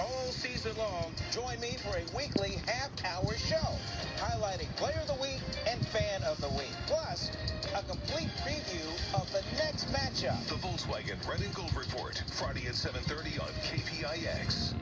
All season long, join me for a weekly half-hour show highlighting Player of the Week and Fan of the Week. Plus, a complete preview of the next matchup. The Volkswagen Red and Gold Report, Friday at 7.30 on KPIX.